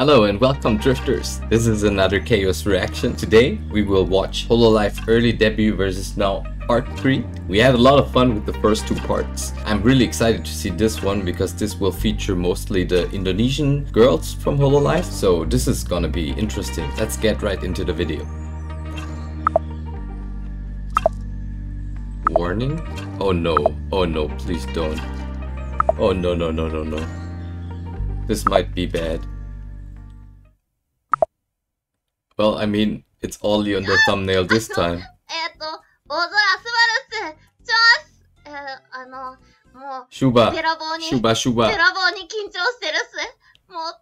Hello and welcome Drifters. This is another Chaos reaction. Today we will watch Hololive early debut versus now part 3. We had a lot of fun with the first two parts. I'm really excited to see this one because this will feature mostly the Indonesian girls from Hololive. So this is gonna be interesting. Let's get right into the video. Warning? Oh no. Oh no, please don't. Oh no no no no no. This might be bad. Well, I mean, it's only on the thumbnail this time. えっと、大空スバルス、チョスえー、あの、もう、らぼうに、Shuba, べ Shuba. らぼうに緊張してるっす。もう、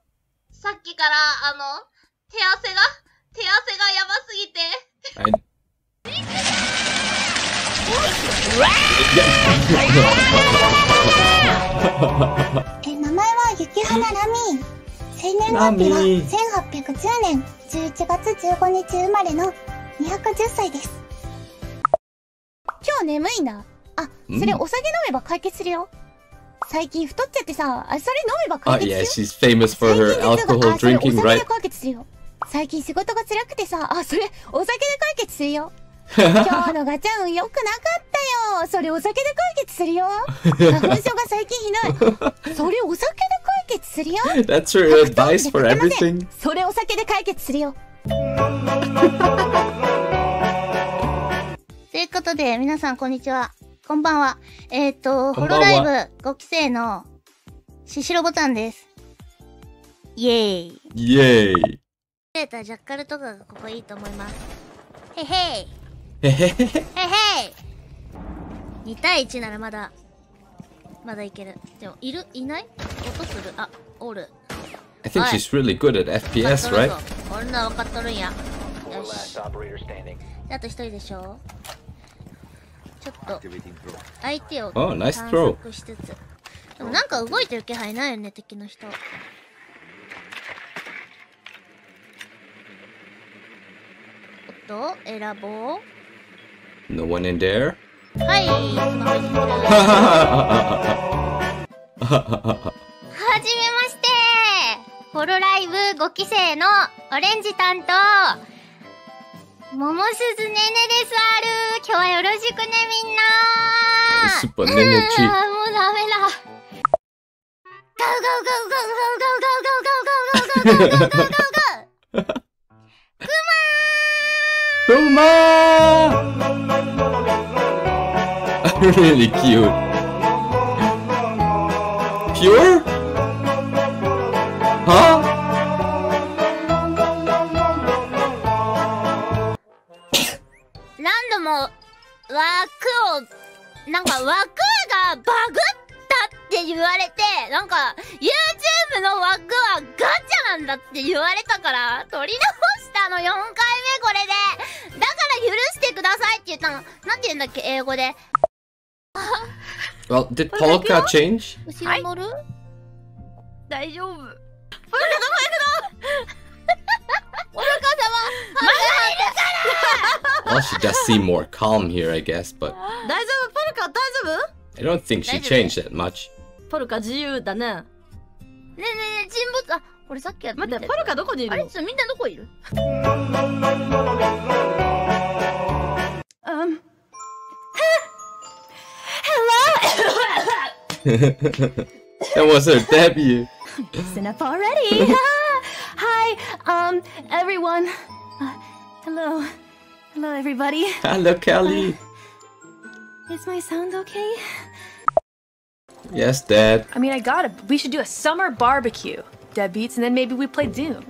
さっきから、あの、手汗が、手汗がやばすぎて、I... え名前は雪花ラミー生年月日はラミー1810年11月15日生まれの210歳です。今日眠いな。あそれうんお酒飲めば解決するよ。最近太っちゃってさあそれ飲めば Oh 解決 yeah, する she's famous for 最 her alcohol drinking, 酒 right? で解決するよ。最近仕事が辛くてさあそれお酒で解決するよ。今日のガチャ運良くなかったよ。それお酒で解決するよ。花粉症が最近ひどい。それお酒で解決するよ That's her advice for everything. それお酒で解決するよ。ということで、皆さんこんにちは。こんばんは。えっ、ー、と、ホロライブ5期生のししろボタンです。イエーイ。Yay. データジャッカルとかがここいいと思います。へへい。I へへい。2対1ならまだ、まだいける。でも、いるいない音するあ、おる。think Alright. she's really good at FPS, right? ぞこんなん分かっとるんや。よし。あと一人でしょちょっと.相手を Oh, nice 探.索しつつでもなんか動いてる気配ないよね敵の人おっと選ぼう No one in there? はい、はじめまして、ホロライブ5期生のオレンジ担当、桃鈴ねねですある。今日はよろしくね、みんな。スッパねねち。もうダメだ。ゴーゴーゴーゴーゴーゴーゴーゴーゴーゴーゴーゴーーー really cute. Pure? Huh? 何度も枠をなんか枠がバグったって言われてなんか YouTube の枠はガチャなんだって言われたから取り直したの4回目これでだから許してくださいって言ったのなんて言うんだっけ英語で Well, did Polka change? 後ろ乗る、大丈夫。おるか様 Well, she does seem more calm here, I guess, but 大丈夫ポルカ大丈 I don't think she changed that much. 夫ポルカ自由だね。ねえねえねえ沈没あこれさっきやってた待って、ポルカどこにいあれるのちょみんなどこいる That was her debut. Listen up already. Hi, um, everyone. Uh, hello. Hello, everybody. Hello, Kelly. Is my sound okay? Yes, Dad. I mean, I got it. We should do a summer barbecue, deadbeats, and then maybe we play Doom.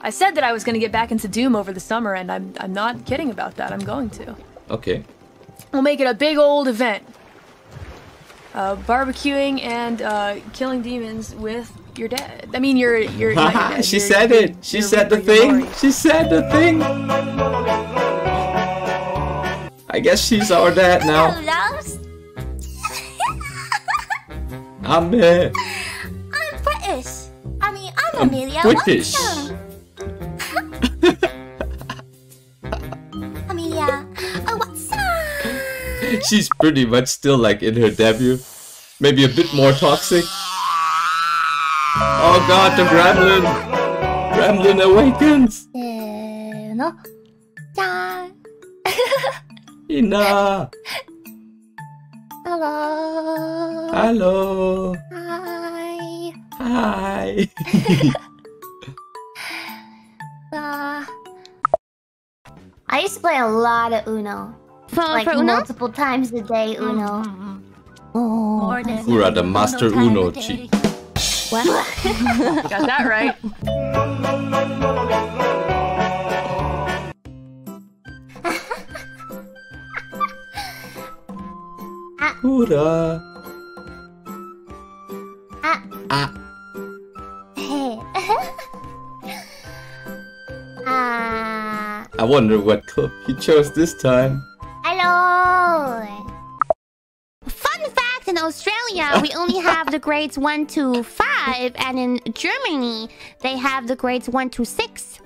I said that I was gonna get back into Doom over the summer, and I'm I'm not kidding about that. I'm going to. Okay. We'll make it a big old event. Uh, barbecuing and uh, killing demons with your dad. I mean, your your. not your dad, she your- said your- it. She said the thing. Lori. She said the thing. I guess she's our dad now. Loves? I'm uh, I'm British. I mean, I'm, I'm Amelia British. Watson. She's pretty much still like in her debut. Maybe a bit more toxic. Oh god, the gremlin! Gremlin awakens! Ina! Hello! Hello! Hi! Hi! uh, I used to play a lot of Uno. For, Like for Uno? multiple times a day Uno. Oh. More than Ura, the master Uno chi. What? You got that right. Ura! Ah. Ah! Ah. I wonder what club he chose this time. The grades one to five, and in Germany, they have the grades one to six.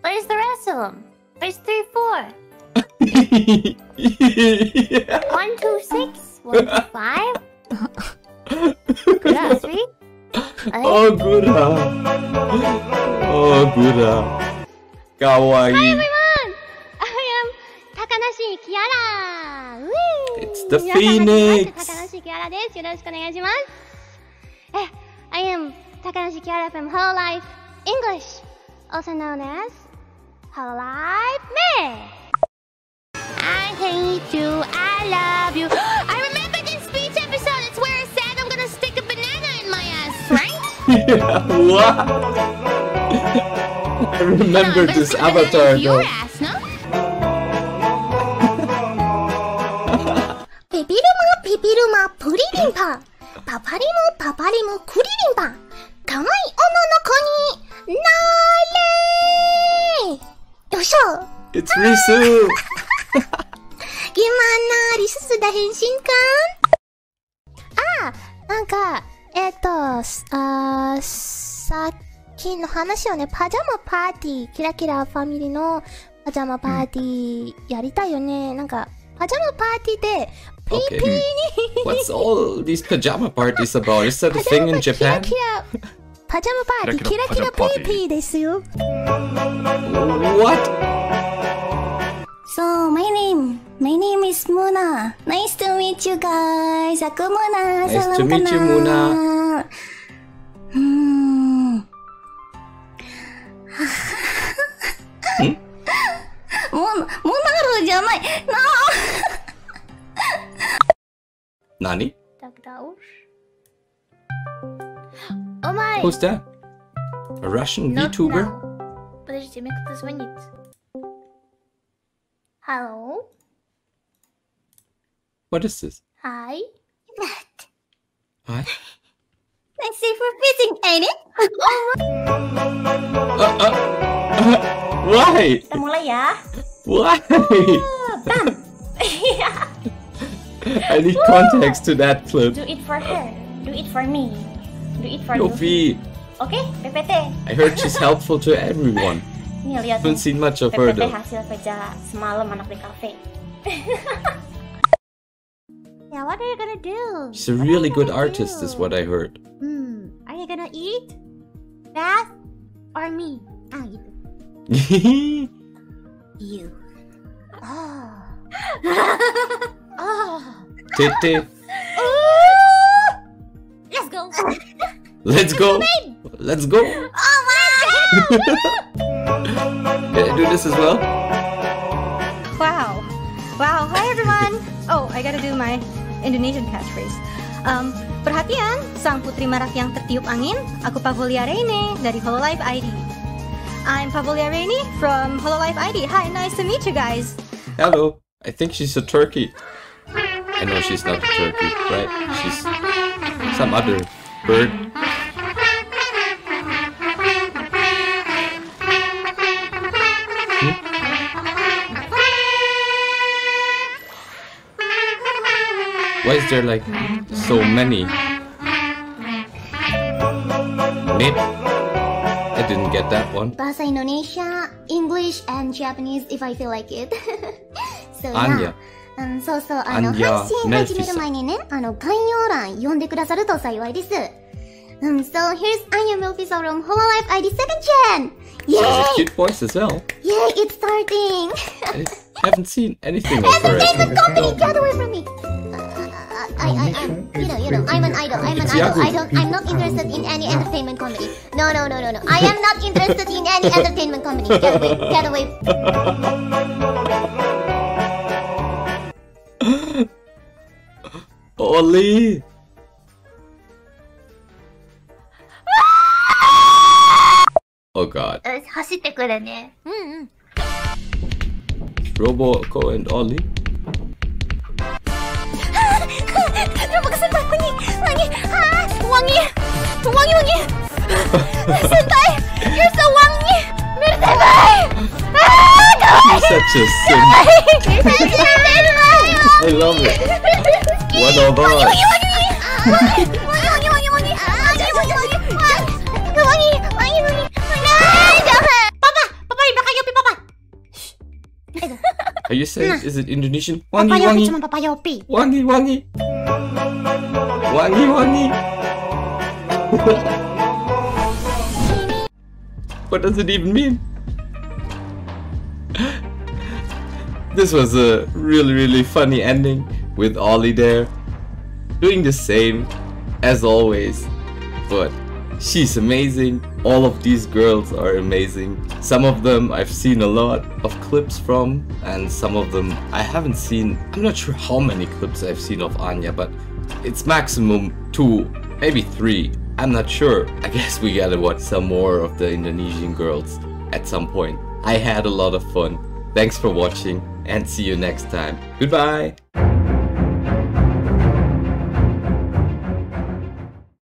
Where's the rest of them? Where's three, four? One, two, six. One, two, five. Yeah, three. oh, Gura! Oh, Gura! Kawaii! It's the Phoenix! 高梨キアラです。よろしくお願いします。え、I am 高梨キアラ from Hololive English, also known as Whole Life Me! I hate you, I love you. I remember this speech episode, it's where I said I'm gonna stick a banana in my ass, right? yeah, what? I remember no, this avatar though. Ass, no? マパーティーやりたいよね。なんか、パジャマパーティーで、ピーピーに Okay. What's all these pajama parties about? Is that a thing in キラ Japan? キラ、パジャマパーティー、キキラキララキラピーピーですよ。 What? So my name, my name is Moona. Nice to meet you guys. Aku Moona. Nice Salam to meet you Moona. Hmm. hmm? Mon Monaro じゃない。No. 何？Так да Who's that? A Russian Not VTuber? Now. Подождите, мне кто-то звонит. Hello? What is this? Hi? What? Hi? Let's see for fishing, ain't it? Uh, uh, uh, why? Kita mulai ya. Why? I need context to that clip. Do it for her. Do it for me. Do it for you. Iofi, Oke, PPT. I heard she's helpful to everyone. Nih lihat Haven't nih. seen much of her PPT though. hasil kerja semalam anak di kafe. yeah, what are you gonna do? She's a really good artist, is what I heard. Hmm, are you gonna eat? Bath? Or me? Ah, gitu. You. Oh. oh. Tete, Let's go. let's go. Let's go. Oh my Can I do this as well? Wow. Wow. Hi everyone. Oh, I gotta do my Indonesian catchphrase. Um, perhatian, sang putri marak yang tertiup angin, aku Pavolia Reine dari Hololive ID. I'm Pavolia Reine from Hololive ID. Hi, nice to meet you guys. Hello. I think she's a turkey. I know she's not a turkey, right? She's some other bird. Why is there like so many? Nip? I didn't get that one. Bahasa Indonesia, English, and Japanese if I feel like it. so, Anya. yeah. うん、そうそう、あの、 Anya 配信始める前にね、あの、概要欄読んでくださると幸いです。 Um, so here's Anya Milfiso from Hololive ID 2nd Gen! She has a Yay! cute voice as well. Yay, it's starting! I haven't seen anything of her. Entertainment company, No. get away from me! I, I, I'm, you know, you know, I'm an idol. I'm an idol. I don't, I'm not interested in any entertainment comedy. No, no, no, no, no. I am not interested in any entertainment comedy. Get away, get away. Ollie. Oh god. Uh, Robo, Ko, and Ollie. Wangi. Wangi wangi. Senpai you're so wangi. Mir senpai ah You're such a sim. I love it. One of us. wangi wangi wangi. Wangi wangi ah wangi wangi wangi. Wangi wangi wangi. Ah jangan papa papa di belakang Yopi papa. Are you saying is it Indonesian? Wangi wangi. cuma. Wangi wangi. Wangi wangi. what does it even mean? this was a really really funny ending with Ollie there doing the same as always but she's amazing. All of these girls are amazing. Some of them I've seen a lot of clips from and some of them I haven't seen. I'm not sure how many clips I've seen of Anya but it's maximum two maybe three I'm not sure. I guess we gotta watch some more of the Indonesian girls at some point. I had a lot of fun. Thanks for watching and see you next time. Goodbye